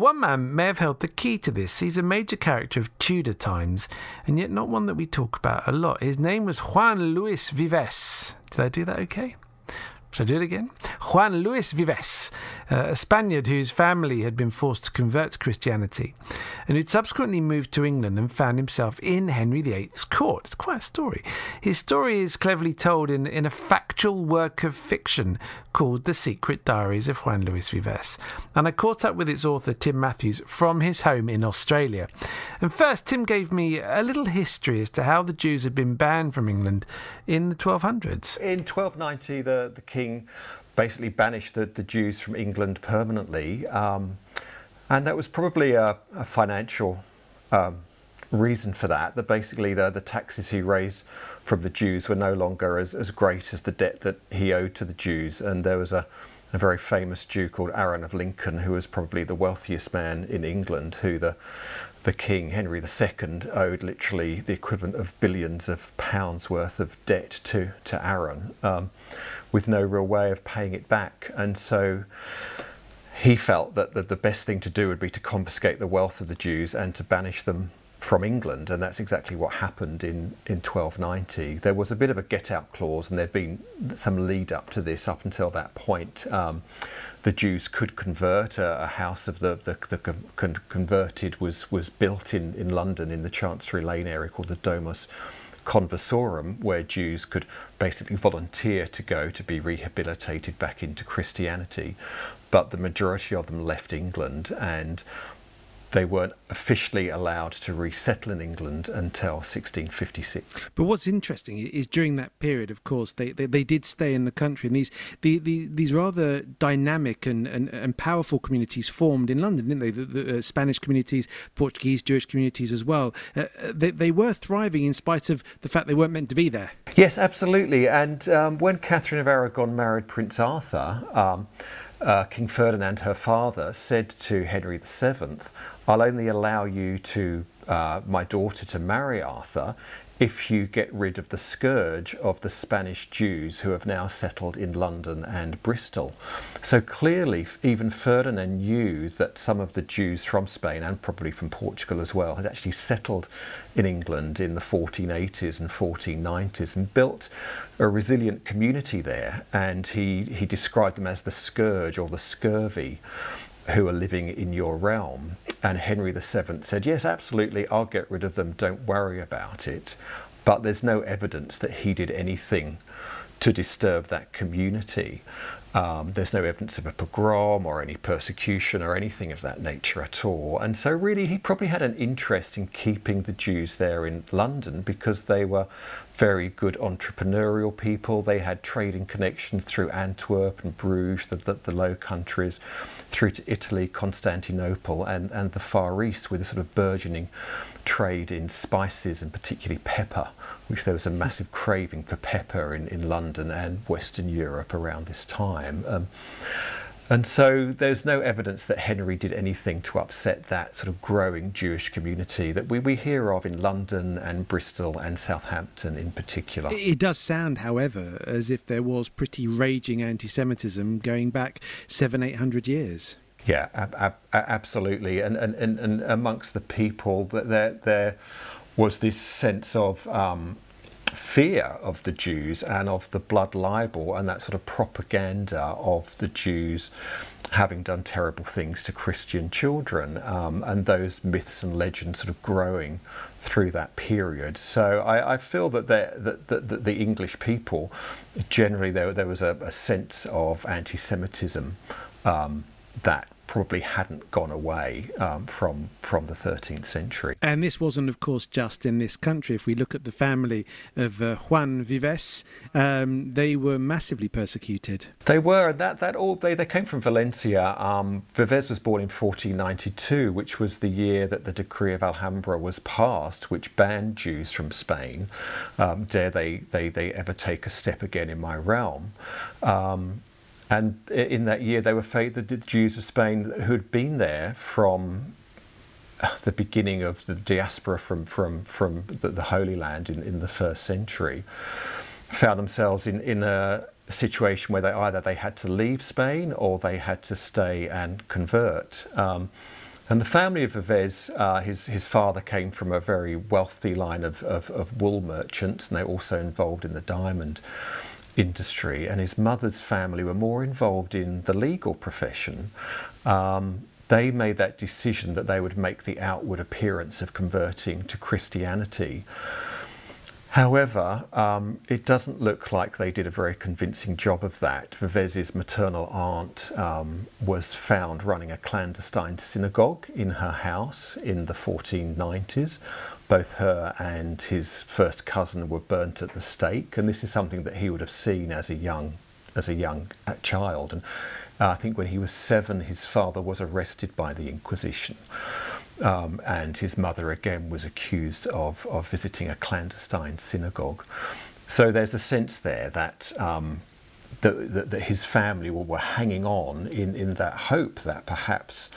One man may have held the key to this. He's a major character of Tudor times, and yet not one that we talk about a lot. His name was Juan Luis Vives. Did I do that okay? Should I do it again? Juan Luis Vives, uh, a Spaniard whose family had been forced to convert to Christianity, and who'd subsequently moved to England and found himself in Henry VIII's court. It's quite a story. His story is cleverly told in, in a factual work of fiction called The Secret Diaries of Juan Luis Vives. And I caught up with its author, Tim Matthews, from his home in Australia. And first, Tim gave me a little history as to how the Jews had been banned from England in the 1200s. In 1290, the, the king basically banished the, the Jews from England permanently. Um, and that was probably a, a financial um, reason for that, that basically the, the taxes he raised from the Jews were no longer as, as great as the debt that he owed to the Jews. And there was a, a very famous Jew called Aaron of Lincoln, who was probably the wealthiest man in England, who the the king Henry II owed literally the equivalent of billions of pounds worth of debt to to Aaron, um, with no real way of paying it back, and so he felt that the, the best thing to do would be to confiscate the wealth of the Jews and to banish them from England, and that's exactly what happened in, in 1290. There was a bit of a get out clause, and there'd been some lead up to this up until that point. Um, the Jews could convert. A, a house of the, the, the con converted was, was built in, in London in the Chancery Lane area called the Domus Conversorum, where Jews could basically volunteer to go to be rehabilitated back into Christianity. But the majority of them left England and they weren't officially allowed to resettle in England until 1656. But what's interesting is during that period, of course, they, they, they did stay in the country, and these the, the, these rather dynamic and, and, and powerful communities formed in London, didn't they? The, the uh, Spanish communities, Portuguese, Jewish communities as well. Uh, they, they were thriving in spite of the fact they weren't meant to be there. Yes, absolutely. And um, when Catherine of Aragon married Prince Arthur, um, uh, King Ferdinand, her father, said to Henry VII, I'll only allow you to, uh, my daughter, to marry Arthur if you get rid of the scourge of the Spanish Jews who have now settled in London and Bristol. So clearly, even Ferdinand knew that some of the Jews from Spain and probably from Portugal as well had actually settled in England in the 1480s and 1490s and built a resilient community there. And he, he described them as the scourge or the scurvy who are living in your realm. And Henry VII said, Yes, absolutely, I'll get rid of them, don't worry about it. But there's no evidence that he did anything to disturb that community. Um, there's no evidence of a pogrom or any persecution or anything of that nature at all. And so, really, he probably had an interest in keeping the Jews there in London because they were very good entrepreneurial people. They had trading connections through Antwerp and Bruges, the, the, the Low Countries, through to Italy, Constantinople, and, and the Far East with a sort of burgeoning trade in spices and particularly pepper, which there was a massive craving for pepper in, in London and Western Europe around this time. Um, and so there's no evidence that Henry did anything to upset that sort of growing Jewish community that we, we hear of in London and Bristol and Southampton in particular. It does sound, however, as if there was pretty raging anti Semitism going back seven, eight hundred years. Yeah, ab- ab- absolutely. And, and, and, and amongst the people, that there, there was this sense of um, fear of the Jews and of the blood libel and that sort of propaganda of the Jews having done terrible things to Christian children um, and those myths and legends sort of growing through that period. So I, I feel that, that, that, that, the English people, generally there, there was a, a sense of anti-Semitism um, that probably hadn't gone away um, from from the 13th century. And this wasn't, of course, just in this country. If we look at the family of uh, Juan Vives, um, they were massively persecuted. They were. That that all they, they came from Valencia. Um, Vives was born in 1492, which was the year that the decree of Alhambra was passed, which banned Jews from Spain. Um, dare they, they they ever take a step again in my realm? And in that year, they were the Jews of Spain who had been there from uh, the beginning of the diaspora from from from the, the Holy Land in, in the first century, found themselves in in a situation where they either they had to leave Spain or they had to stay and convert. Um, And the family of Vives, uh, his, his father came from a very wealthy line of, of, of wool merchants, and they were also involved in the diamond industry. And his mother's family were more involved in the legal profession. Um, they made that decision that they would make the outward appearance of converting to Christianity. However, um, it doesn't look like they did a very convincing job of that. Vives's maternal aunt um, was found running a clandestine synagogue in her house in the 1490s. Both her and his first cousin were burnt at the stake, and this is something that he would have seen as a young as a young uh, child. And uh, I think when he was seven, his father was arrested by the Inquisition. Um, and his mother again was accused of, of visiting a clandestine synagogue. So there's a sense there that, um, that, that, his family were, hanging on in, in that hope that perhaps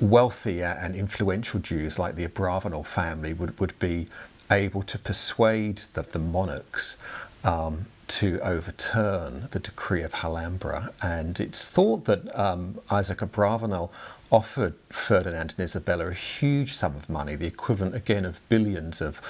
wealthy and influential Jews like the Abravanel family would, would be able to persuade the, the monarchs um, to overturn the decree of Alhambra. And it's thought that um, Isaac Abravanel offered Ferdinand and Isabella a huge sum of money, the equivalent again of billions of,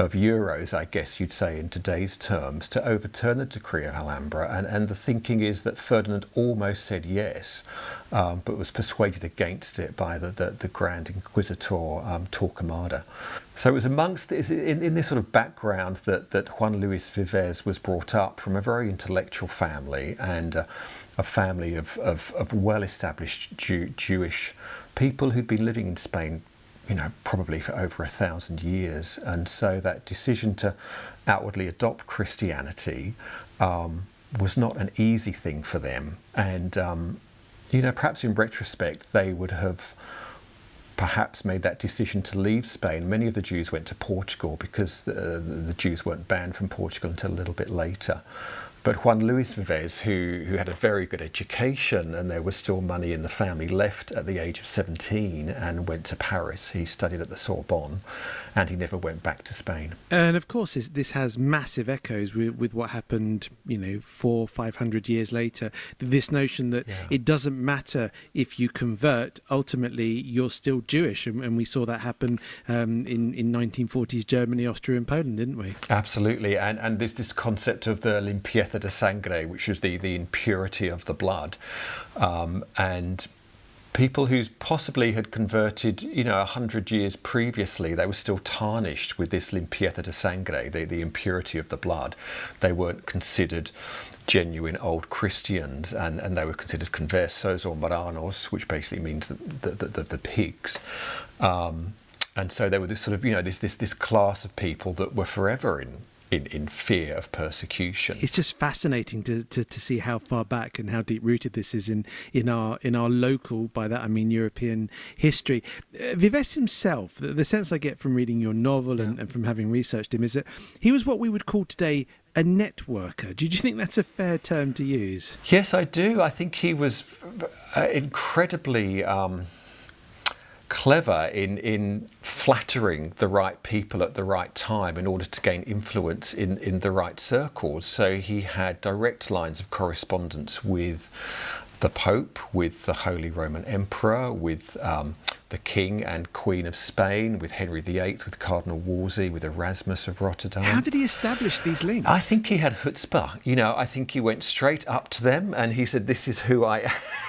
of euros, I guess you'd say in today's terms, to overturn the decree of Alhambra. And, and the thinking is that Ferdinand almost said yes, um, but was persuaded against it by the, the, the Grand Inquisitor um, Torquemada. So it was amongst this, in, in this sort of background that, that Juan Luis Vives was brought up from a very intellectual family and uh, a family of, of, of well-established Jew, Jewish people who'd been living in Spain, you know, probably for over a thousand years. And so that decision to outwardly adopt Christianity um, was not an easy thing for them. And, um, you know, perhaps in retrospect, they would have perhaps made that decision to leave Spain. Many of the Jews went to Portugal because the, the Jews weren't banned from Portugal until a little bit later. But Juan Luis Vives, who, who had a very good education and there was still money in the family, left at the age of 17 and went to Paris. He studied at the Sorbonne and he never went back to Spain. And of course, this, this has massive echoes with, with what happened, you know, four, five hundred years later. This notion that yeah. it doesn't matter if you convert, ultimately you're still Jewish. And, and we saw that happen um, in, in 1940s Germany, Austria, and Poland, didn't we? Absolutely. And, and there's this concept of the limpieza limpieza de sangre, which is the, the impurity of the blood. Um, and people who possibly had converted, you know, a hundred years previously, they were still tarnished with this limpieza de sangre, the, the impurity of the blood. They weren't considered genuine old Christians, and, and they were considered conversos or marranos, which basically means the, the, the, the pigs. Um, and so there were this sort of, you know, this, this, this class of people that were forever in, in, in fear of persecution. It's just fascinating to, to, to see how far back and how deep rooted this is in, in our in our local, by that I mean European history. Uh, Vives himself, the, the, sense I get from reading your novel yeah. and, and from having researched him is that he was what we would call today a networker. Do you think that's a fair term to use? Yes, I do. I think he was uh, incredibly. Um, clever in, in flattering the right people at the right time in order to gain influence in, in the right circles. So he had direct lines of correspondence with the Pope, with the Holy Roman Emperor, with um, the King and Queen of Spain, with Henry VIII, with Cardinal Wolsey, with Erasmus of Rotterdam. How did he establish these links? I think he had chutzpah. You know, I think he went straight up to them and he said, "This is who I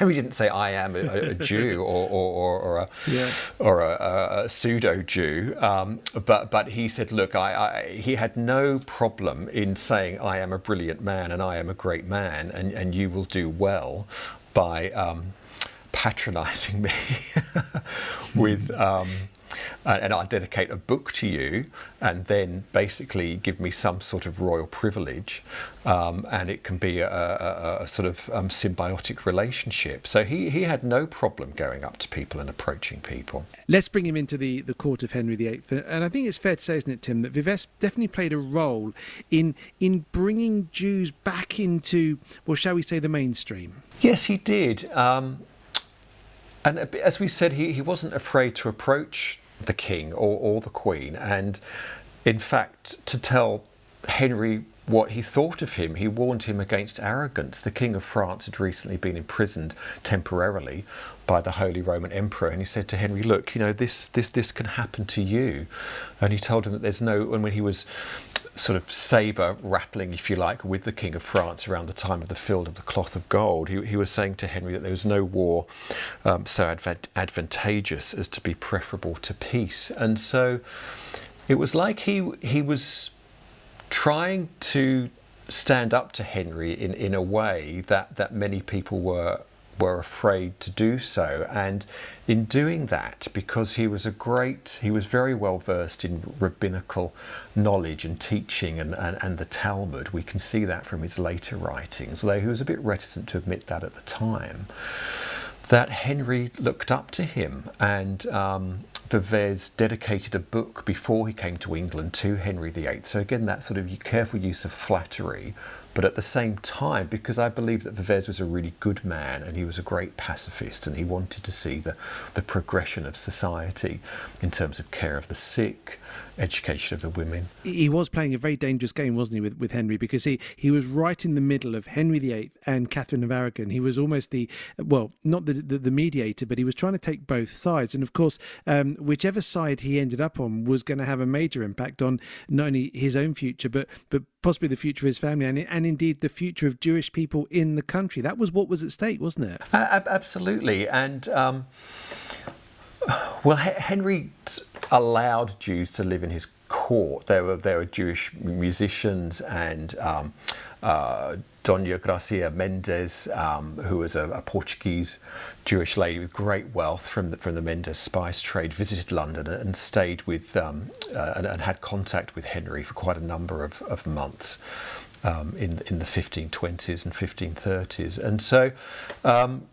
am." he didn't say, "I am a, a Jew" or, or, or, a yeah. or a, a pseudo Jew, um, but but he said, "Look, I, I." He had no problem in saying, "I am a brilliant man and I am a great man, and, and you will do well by." Um, patronizing me with um, and I dedicate a book to you, and then basically give me some sort of royal privilege, um, and it can be a, a, a sort of um, symbiotic relationship. So he, he had no problem going up to people and approaching people. Let's bring him into the, the court of Henry VIII, and I think it's fair to say, isn't it, Tim, that Vives definitely played a role in in bringing Jews back into, well, shall we say, the mainstream. Yes, he did. Um, and uh, as we said, he, he wasn't afraid to approach the king or, or the queen. And in fact, to tell Henry what he thought of him. He warned him against arrogance. The King of France had recently been imprisoned temporarily by the Holy Roman Emperor, and he said to Henry, "Look, you know this this this can happen to you." And he told him that there's no. And when he was sort of saber rattling, if you like, with the King of France around the time of the Field of the Cloth of Gold, he, he was saying to Henry that there was no war um, so adv- advantageous as to be preferable to peace. And so it was like he he was trying to stand up to Henry in, in a way that, that many people were were afraid to do so. And in doing that, because he was a great, he was very well versed in rabbinical knowledge and teaching and, and, and the Talmud, we can see that from his later writings, although he was a bit reticent to admit that at the time that Henry looked up to him, and um, Vives dedicated a book before he came to England to Henry VIII. So again, that sort of careful use of flattery, but at the same time, because I believe that Vives was a really good man and he was a great pacifist, and he wanted to see the the progression of society in terms of care of the sick, education of the women. He was playing a very dangerous game, wasn't he, with, with Henry? Because he, he was right in the middle of Henry VIII and Catherine of Aragon. He was almost the, well, not the, the, the mediator, but he was trying to take both sides. And of course, um, whichever side he ended up on was going to have a major impact on not only his own future, but, but possibly the future of his family and, and indeed the future of Jewish people in the country. That was what was at stake, wasn't it? Uh, absolutely. And, um, well, Henry allowed Jews to live in his court. There were there were Jewish musicians and um, uh, Dona Gracia Mendes, um, who was a, a, Portuguese Jewish lady with great wealth from the, from the Mendes spice trade, visited London and stayed with um, uh, and, and, had contact with Henry for quite a number of, of months. Um, in in the 1520s and 1530s, and so um,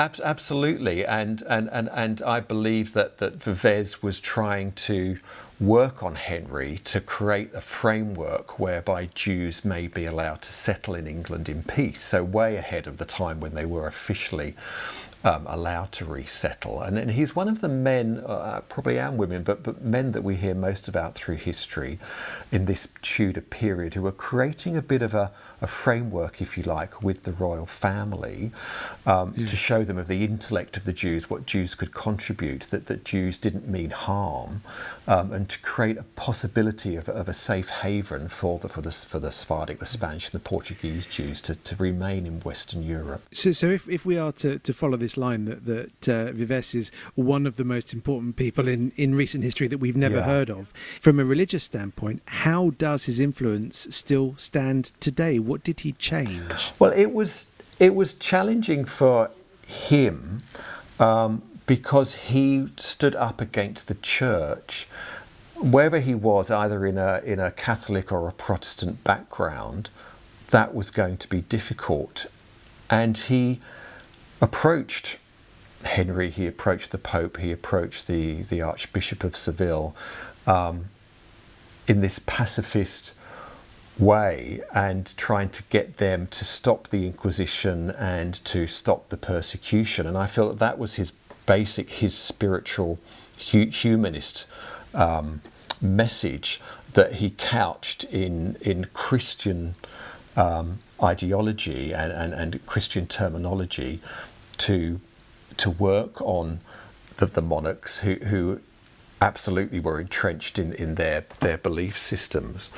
absolutely, and, and, and, and I believe that, that Vives was trying to work on Henry to create a framework whereby Jews may be allowed to settle in England in peace, so way ahead of the time when they were officially um, allowed to resettle. And, and, he's one of the men, uh, probably and women, but, but men that we hear most about through history in this Tudor period who are creating a bit of a, a framework, if you like, with the royal family um, yeah. to show them of the intellect of the Jews, what Jews could contribute, that, that Jews didn't mean harm, um, and to create a possibility of, of a safe haven for the, for the, for the Sephardic, the Spanish, and the Portuguese Jews to, to remain in Western Europe. So, so if, if we are to, to follow this line that, that uh, Vives is one of the most important people in, in recent history that we've never yeah. heard of, from a religious standpoint, how does his influence still stand today? What did he change? Well, it was it was challenging for him um, because he stood up against the church. Wherever he was, either in a in a Catholic or a Protestant background, that was going to be difficult, and he approached Henry. He approached the Pope. He approached the the Archbishop of Seville um, in this pacifist way and trying to get them to stop the Inquisition and to stop the persecution. And I feel that that was his basic, his spiritual, hu humanist um, message that he couched in in Christian um, ideology and, and, and Christian terminology to to work on the, the monarchs who, who absolutely were entrenched in, in their, their belief systems.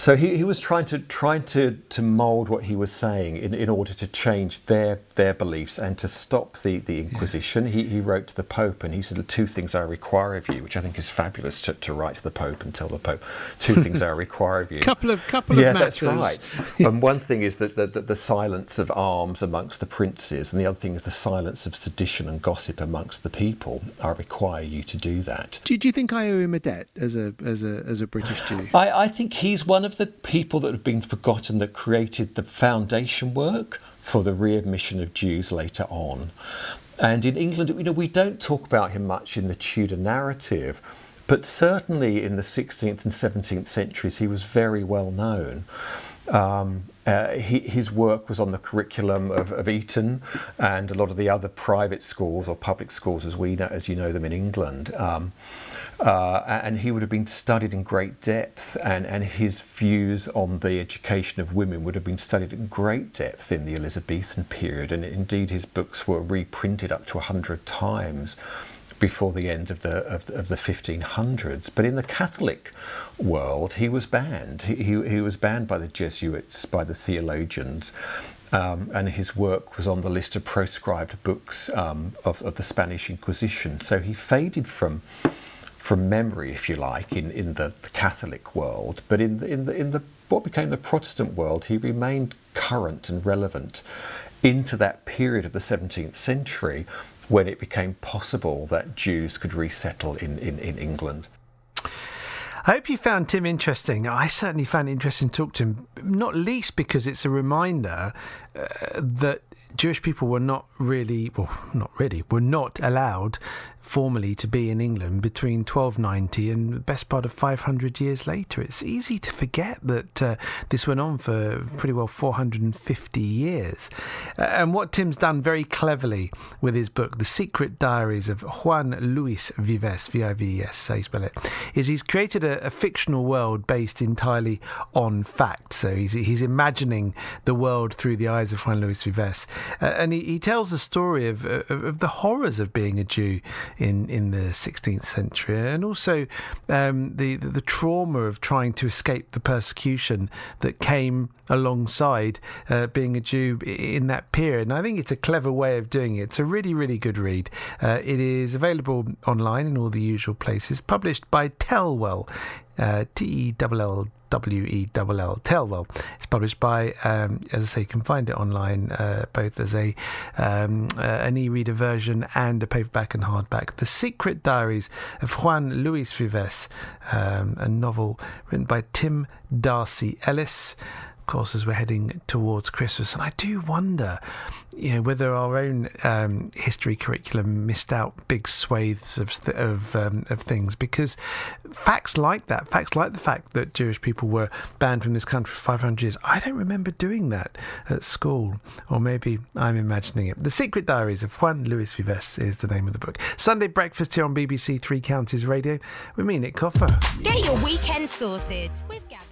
So he, he was trying to trying to, to mould what he was saying in, in order to change their their beliefs and to stop the, the Inquisition. Yeah. He, he wrote to the Pope and he said, The two things I require of you, which I think is fabulous to, to write to the Pope and tell the Pope, two things I require of you. couple of couple yeah, of matters. that's right. and one thing is that the, the, the, silence of arms amongst the princes, and the other thing is the silence of sedition and gossip amongst the people. I require you to do that. Do, do you think I owe him a debt as a as a as a British Jew? I, I think he's one of the people that have been forgotten that created the foundation work for the readmission of Jews later on. And in England, you know, we don't talk about him much in the Tudor narrative, but certainly in the 16th and 17th centuries, he was very well known. Um, uh, he, his work was on the curriculum of, of, Eton and a lot of the other private schools or public schools, as we know, as you know them in England. Um, uh, and he would have been studied in great depth, and, and his views on the education of women would have been studied in great depth in the Elizabethan period. And indeed, his books were reprinted up to 100 times before the end of the of, the 1500s. But in the Catholic world, he was banned. He, he, he was banned by the Jesuits, by the theologians. Um, and his work was on the list of proscribed books um, of, of the Spanish Inquisition. So he faded from from memory, if you like, in, in the, the Catholic world. But in the, in the in the what became the Protestant world, he remained current and relevant into that period of the 17th century when it became possible that Jews could resettle in, in, in England. I hope you found Tim interesting. I certainly found it interesting to talk to him, not least because it's a reminder uh, that Jewish people were not really, well, not really, were not allowed formally to be in England between 1290 and the best part of 500 years later. It's easy to forget that uh, this went on for pretty well 450 years. Uh, and what Tim's done very cleverly with his book, The Secret Diaries of Juan Luis Vives, V I V E S, so you spell it, is he's created a, a, fictional world based entirely on fact. So he's, he's imagining the world through the eyes of Juan Luis Vives. Uh, and he, he tells the story of, of, of the horrors of being a Jew in, in the 16th century, and also um, the, the, trauma of trying to escape the persecution that came alongside uh, being a Jew in that period. And I think it's a clever way of doing it. It's a really really good read. Uh, it is available online in all the usual places. Published by Tellwell, uh, T E L L W E L L Tellwell. It's published by, um, as I say, you can find it online uh, both as a um, uh, an e-reader version and a paperback and hardback. The Secret Diaries of Juan Luis Vives, um, a novel written by Tim Darcy Ellis course, as we're heading towards Christmas. And I do wonder, you know, whether our own um, history curriculum missed out big swathes of th- of, um, of things because facts like that, facts like the fact that Jewish people were banned from this country for 500 years, I don't remember doing that at school, or maybe I'm imagining it. The Secret Diaries of Juan Luis Vives is the name of the book. Sunday breakfast here on BBC Three Counties Radio with me, Nick Coffer. Get your weekend sorted with Gabby.